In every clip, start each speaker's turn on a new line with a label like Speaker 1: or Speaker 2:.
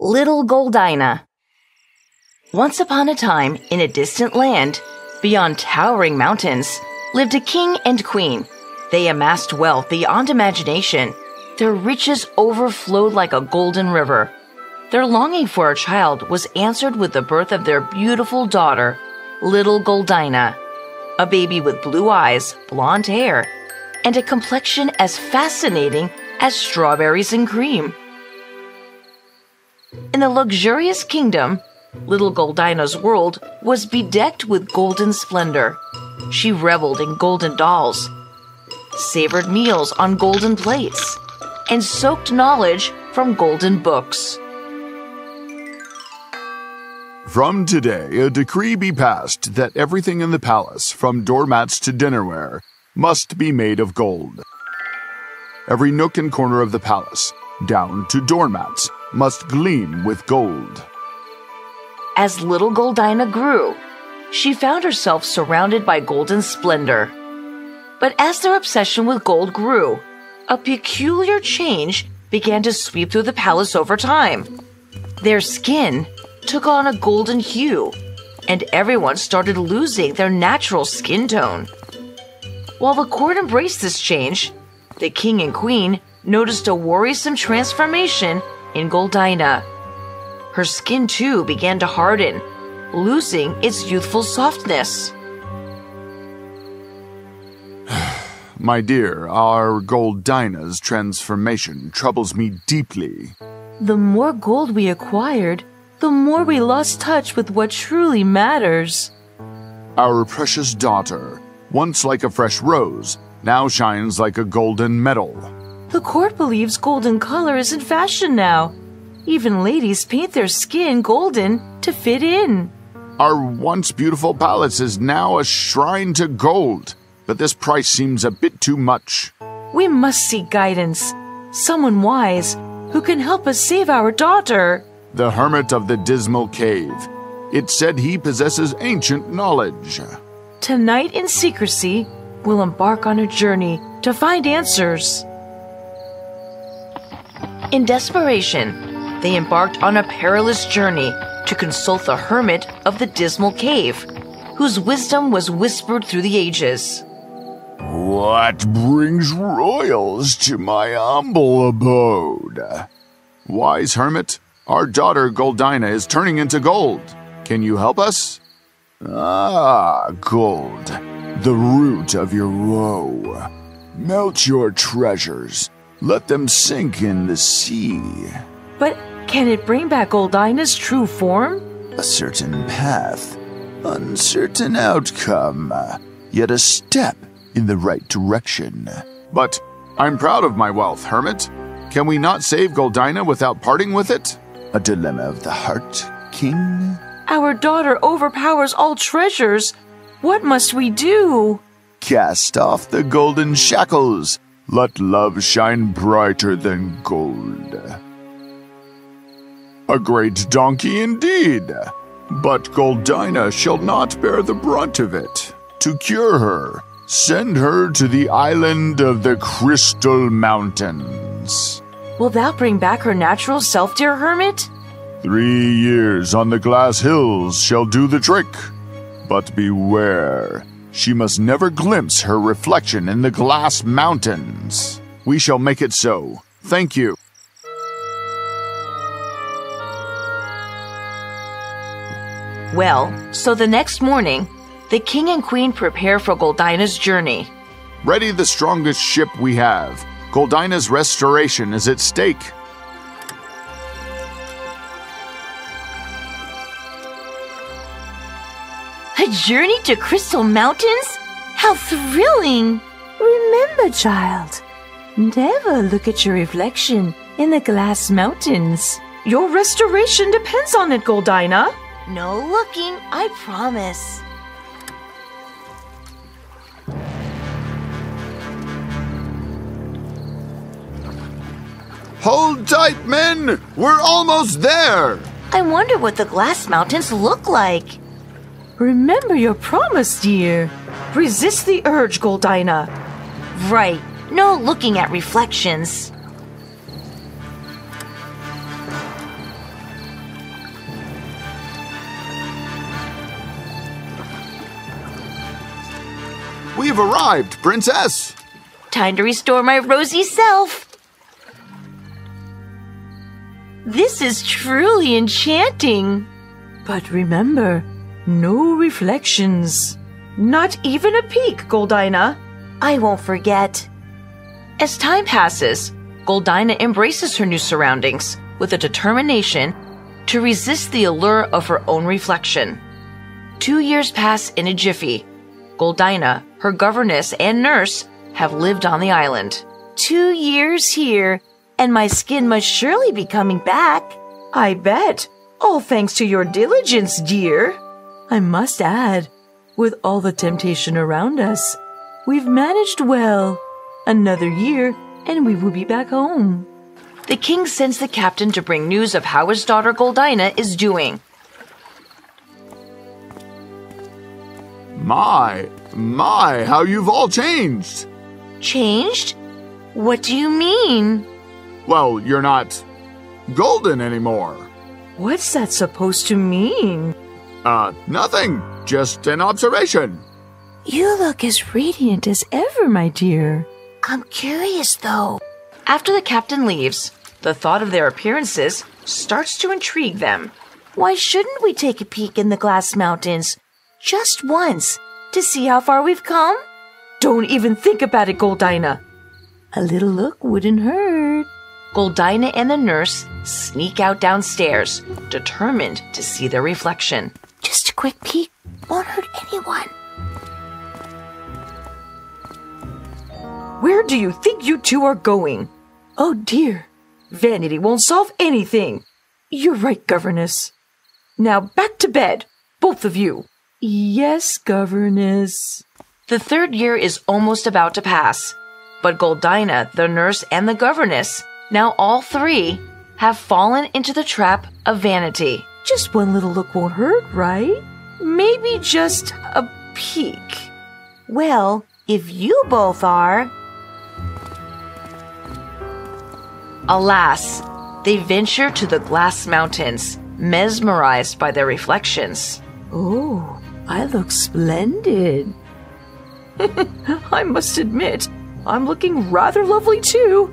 Speaker 1: Little Goldina. Once upon a time, in a distant land, beyond towering mountains, lived a king and queen. They amassed wealth beyond imagination. Their riches overflowed like a golden river. Their longing for a child was answered with the birth of their beautiful daughter, little Goldina, a baby with blue eyes, blonde hair, and a complexion as fascinating as strawberries and cream. In the luxurious kingdom, little Goldina's world was bedecked with golden splendor. She reveled in golden dolls, savored meals on golden plates, and soaked knowledge from golden books.
Speaker 2: From today, a decree be passed that everything in the palace, from doormats to dinnerware, must be made of gold. Every nook and corner of the palace, down to doormats, must gleam with gold.
Speaker 1: As little Goldina grew, she found herself surrounded by golden splendor. But as their obsession with gold grew, a peculiar change began to sweep through the palace over time. Their skin took on a golden hue, and everyone started losing their natural skin tone. While the court embraced this change, the king and queen noticed a worrisome transformation in Goldina. Her skin too began to harden, losing its youthful softness.
Speaker 2: My dear, our Goldina's transformation troubles me deeply.
Speaker 3: The more gold we acquired, the more we lost touch with what truly matters.
Speaker 2: Our precious daughter, once like a fresh rose, now shines like a golden medal.
Speaker 3: The court believes golden color is in fashion now. Even ladies paint their skin golden to fit in.
Speaker 2: Our once beautiful palace is now a shrine to gold, but this price seems a bit too much.
Speaker 3: We must seek guidance. Someone wise who can help us save our daughter.
Speaker 2: The hermit of the dismal cave. It said he possesses ancient knowledge.
Speaker 3: Tonight, in secrecy, we'll embark on a journey to find answers.
Speaker 1: In desperation, they embarked on a perilous journey to consult the hermit of the dismal cave, whose wisdom was whispered through the ages.
Speaker 2: What brings royals to my humble abode? Wise hermit, our daughter Goldina is turning into gold. Can you help us? Ah, gold, the root of your woe. Melt your treasures. Let them sink in the sea.
Speaker 3: But can it bring back Goldina's true form?
Speaker 2: A certain path, uncertain outcome, yet a step in the right direction. But I'm proud of my wealth, Hermit. Can we not save Goldina without parting with it? A dilemma of the heart, King?
Speaker 3: Our daughter overpowers all treasures. What must we do?
Speaker 2: Cast off the golden shackles. Let love shine brighter than gold. A great donkey indeed. But Goldina shall not bear the brunt of it. To cure her, send her to the island of the Crystal Mountains.
Speaker 3: Will that bring back her natural self, dear hermit?
Speaker 2: Three years on the glass hills shall do the trick. But beware, she must never glimpse her reflection in the glass mountains. We shall make it so. Thank you.
Speaker 1: Well, so the next morning, the king and queen prepare for Goldina's journey.
Speaker 2: Ready the strongest ship we have. Goldina's restoration is at stake.
Speaker 1: A journey to Crystal Mountains? How thrilling!
Speaker 3: Remember, child, never look at your reflection in the glass mountains. Your restoration depends on it, Goldina.
Speaker 1: No looking, I promise.
Speaker 2: Hold tight, men! We're almost there!
Speaker 1: I wonder what the glass mountains look like.
Speaker 3: Remember your promise, dear. Resist the urge, Goldina.
Speaker 1: Right. No looking at reflections.
Speaker 2: We've arrived, Princess!
Speaker 1: Time to restore my rosy self. This is truly enchanting.
Speaker 3: But remember, no reflections. Not even a peek, Goldina.
Speaker 1: I won't forget. As time passes, Goldina embraces her new surroundings with a determination to resist the allure of her own reflection. Two years pass in a jiffy. Goldina, her governess, and nurse have lived on the island.
Speaker 3: Two years here, and my skin must surely be coming back. I bet. All thanks to your diligence, dear. I must add, with all the temptation around us, we've managed well. Another year, and we will be back home.
Speaker 1: The king sends the captain to bring news of how his daughter Goldina is doing.
Speaker 2: My, my, how you've all changed!
Speaker 1: Changed? What do you mean?
Speaker 2: Well, you're not golden anymore.
Speaker 3: What's that supposed to mean?
Speaker 2: Uh, nothing. Just an observation.
Speaker 3: You look as radiant as ever, my dear.
Speaker 1: I'm curious though. After the captain leaves, the thought of their appearances starts to intrigue them.
Speaker 3: Why shouldn't we take a peek in the glass mountains? Just once, to see how far we've come? Don't even think about it, Goldina. A little look wouldn't hurt.
Speaker 1: Goldina and the nurse sneak out downstairs, determined to see their reflection.
Speaker 3: Quick peek won't hurt anyone. Where do you think you two are going? Oh dear, vanity won't solve anything. You're right, governess. Now back to bed, both of you. Yes, governess.
Speaker 1: The third year is almost about to pass, but Goldina, the nurse, and the governess, now all three, have fallen into the trap of vanity.
Speaker 3: Just one little look won't hurt, right? Maybe just a peek.
Speaker 1: Well, if you both are. Alas, they venture to the glass mountains, mesmerized by their reflections.
Speaker 3: Oh, I look splendid. I must admit, I'm looking rather lovely too.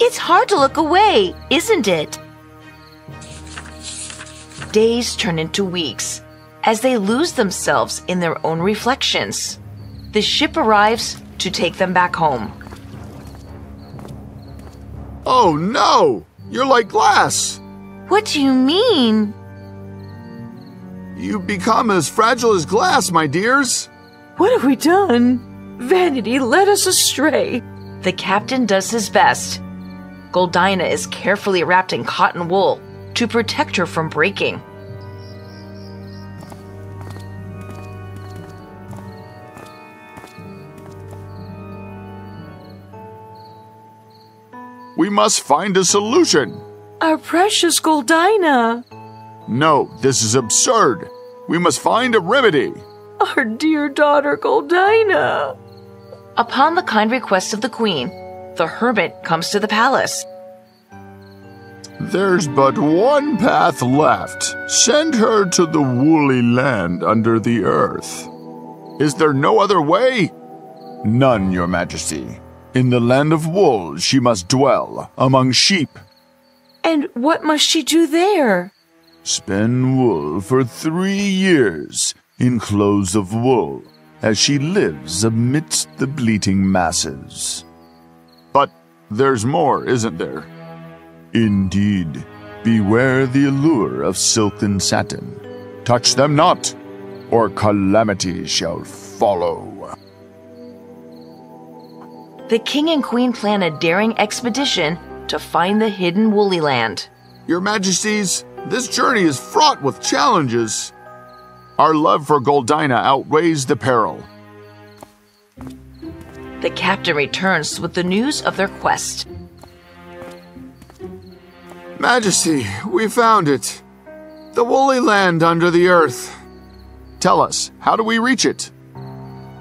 Speaker 1: It's hard to look away, isn't it? Days turn into weeks as they lose themselves in their own reflections. The ship arrives to take them back home.
Speaker 2: Oh no! You're like glass!
Speaker 1: What do you mean?
Speaker 2: You become as fragile as glass, my dears.
Speaker 3: What have we done? Vanity led us astray.
Speaker 1: The captain does his best. Goldina is carefully wrapped in cotton wool to protect her from breaking.
Speaker 2: We must find a solution.
Speaker 3: Our precious Goldina.
Speaker 2: No, this is absurd. We must find a remedy.
Speaker 3: Our dear daughter Goldina.
Speaker 1: Upon the kind request of the queen, the hermit comes to the palace.
Speaker 2: There's but one path left. Send her to the woolly land under the earth. Is there no other way? None, your majesty. In the land of wool she must dwell, among sheep.
Speaker 3: And what must she do there?
Speaker 2: Spin wool for three years in clothes of wool, as she lives amidst the bleating masses. But there's more, isn't there? Indeed, beware the allure of silk and satin. Touch them not, or calamity shall follow.
Speaker 1: The king and queen plan a daring expedition to find the hidden woolly land.
Speaker 2: Your Majesties, this journey is fraught with challenges. Our love for Goldina outweighs the peril.
Speaker 1: The captain returns with the news of their quest.
Speaker 2: Majesty, we found it. The woolly land under the earth. Tell us, how do we reach it?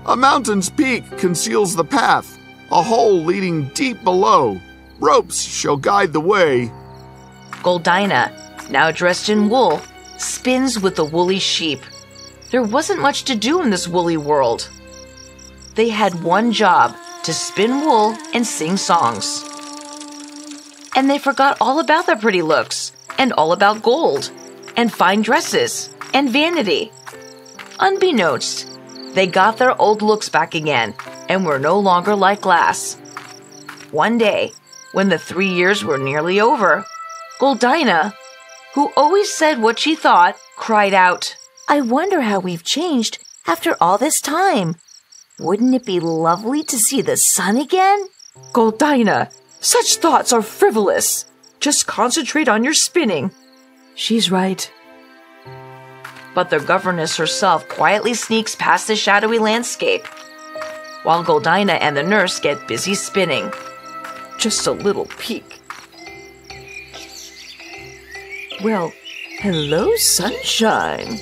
Speaker 2: A mountain's peak conceals the path, a hole leading deep below. Ropes shall guide the way.
Speaker 1: Goldina, now dressed in wool, spins with the woolly sheep. There wasn't much to do in this woolly world. They had one job to spin wool and sing songs. And they forgot all about their pretty looks, and all about gold, and fine dresses, and vanity. Unbeknownst, they got their old looks back again and were no longer like glass. One day, when the three years were nearly over, Goldina, who always said what she thought, cried out,
Speaker 3: I wonder how we've changed after all this time. Wouldn't it be lovely to see the sun again?
Speaker 1: Goldina, such thoughts are frivolous. Just concentrate on your spinning.
Speaker 3: She's right.
Speaker 1: But the governess herself quietly sneaks past the shadowy landscape, while Goldina and the nurse get busy spinning. Just a little peek.
Speaker 3: Well, hello, sunshine.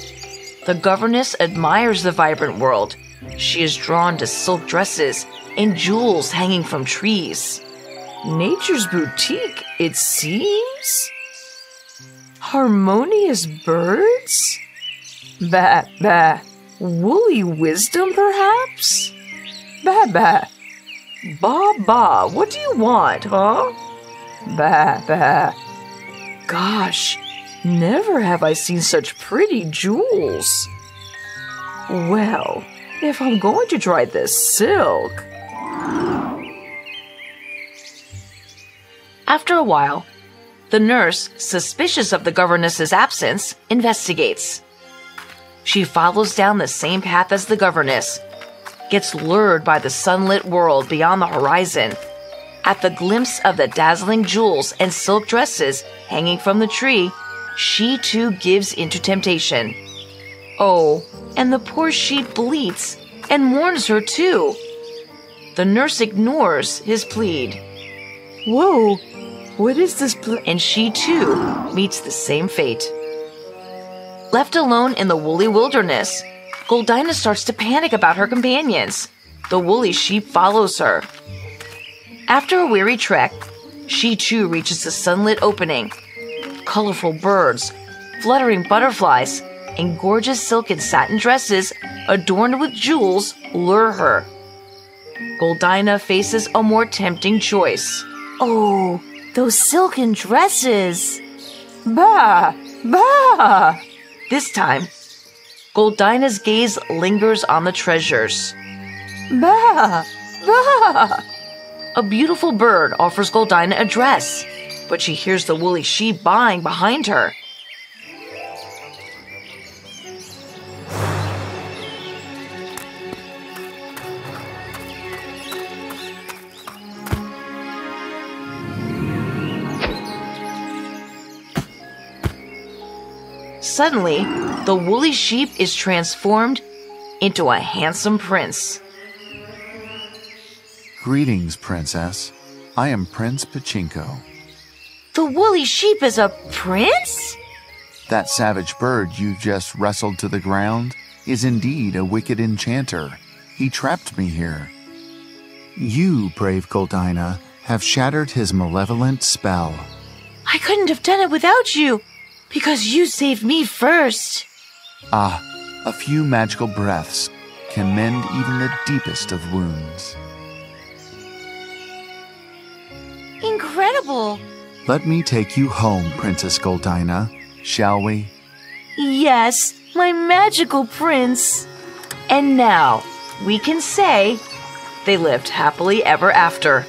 Speaker 1: The governess admires the vibrant world. She is drawn to silk dresses and jewels hanging from trees.
Speaker 3: Nature's boutique, it seems? Harmonious birds? Bah, bah. Woolly wisdom, perhaps? Bah, bah. Ba, ba. What do you want, huh? Bah, bah. Gosh, never have I seen such pretty jewels. Well, if I'm going to try this silk.
Speaker 1: After a while, the nurse, suspicious of the governess's absence, investigates. She follows down the same path as the governess, gets lured by the sunlit world beyond the horizon. At the glimpse of the dazzling jewels and silk dresses hanging from the tree, she too gives into temptation. Oh, and the poor sheep bleats and mourns her too. The nurse ignores his plead.
Speaker 3: Whoa, what is this?
Speaker 1: Pl-? And she too meets the same fate. Left alone in the woolly wilderness, Goldina starts to panic about her companions. The woolly sheep follows her. After a weary trek, she too reaches the sunlit opening. Colorful birds, fluttering butterflies, and gorgeous silk and satin dresses adorned with jewels lure her. Goldina faces a more tempting choice.
Speaker 3: Oh, those silken dresses! Bah! Bah!
Speaker 1: This time, Goldina's gaze lingers on the treasures.
Speaker 3: Bah! Bah!
Speaker 1: A beautiful bird offers Goldina a dress, but she hears the woolly sheep buying behind her. Suddenly, the woolly sheep is transformed into a handsome prince.
Speaker 2: Greetings, Princess. I am Prince Pachinko.
Speaker 3: The woolly sheep is a prince?
Speaker 2: That savage bird you just wrestled to the ground is indeed a wicked enchanter. He trapped me here. You, brave Goldina, have shattered his malevolent spell.
Speaker 3: I couldn't have done it without you, because you saved me first.
Speaker 2: Ah, a few magical breaths can mend even the deepest of wounds.
Speaker 3: Incredible.
Speaker 2: Let me take you home, Princess Goldina, shall we?
Speaker 3: Yes, my magical prince.
Speaker 1: And now we can say they lived happily ever after.